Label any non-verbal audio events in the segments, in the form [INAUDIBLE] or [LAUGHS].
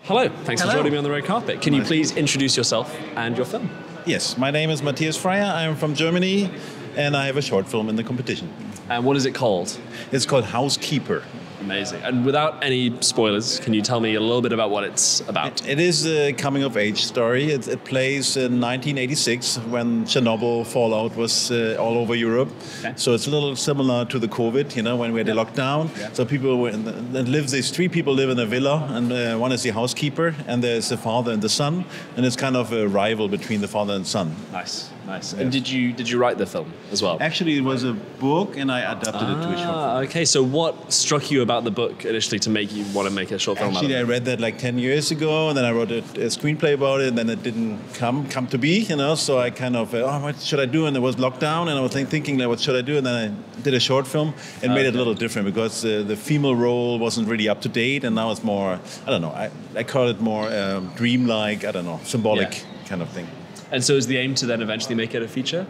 Hello, thanks Hello. for joining me on the red carpet. Can you please introduce yourself and your film? Yes, my name is Matthias Freyer. I am from Germany and I have a short film in the competition. And what is it called? It's called Hauskeeper. Amazing. And without any spoilers, can you tell me a little bit about what it's about? It is a coming of age story. It, it plays in 1986 when Chernobyl fallout was uh, all over Europe. Okay. So it's a little similar to the COVID, you know, when we had the lockdown. So people were in the, that live, these three people live in a villa, and uh, one is the housekeeper, and there's the father and the son, and it's kind of a rival between the father and son. Nice, nice. And did you did you write the film as well? Actually, it was a book, and I adapted it to a short film. Ah, okay. So what struck you about the book initially to make you want to make a short film? Actually, I read that like 10 years ago, and then I wrote a, a screenplay about it, and then it didn't come come to be, you know. So I kind of, uh, oh, what should I do? And there was lockdown, and I was think, thinking, like, what should I do? And then I did a short film and made it a little different because uh, the female role wasn't really up to date, and now it's more, I don't know, I, I call it more um, dreamlike, I don't know, symbolic Yeah. kind of thing. And so is the aim to then eventually make it a feature?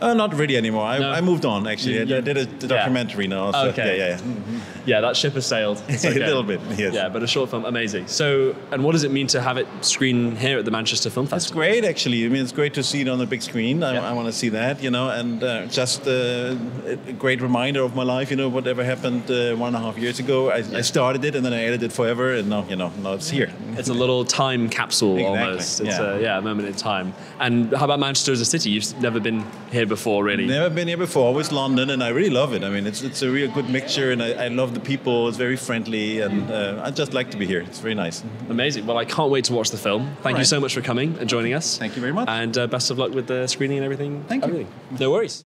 Uh, not really anymore. I, No. I moved on actually. You- I, did a documentary now. So, Okay. Yeah, yeah, yeah. Yeah, that ship has sailed. It's [LAUGHS] A little bit, yes. Yeah, but a short film, amazing. So, and what does it mean to have it screen here at the Manchester Film It's Festival? great, actually. I mean, it's great to see it on the big screen. I, Yeah. I want to see that, you know, and uh, just uh, a great reminder of my life. You know, whatever happened uh, one and a half years ago. I, I started it and then I edited it forever, and now, you know, now it's here. It's a little time capsule [LAUGHS] Exactly, almost. It's yeah. a yeah, a moment in time. And how about Manchester as a city? You've never been here before, really. Never been here before. Always London, and I really love it. I mean, it's it's a real good mixture, and I, I love the people. It's very friendly, and uh, I just like to be here. It's very nice. Amazing. Well, I can't wait to watch the film. Thank you so much for coming and joining us. Thank you very much. And uh, best of luck with the screening and everything. Thank you. everything. No worries.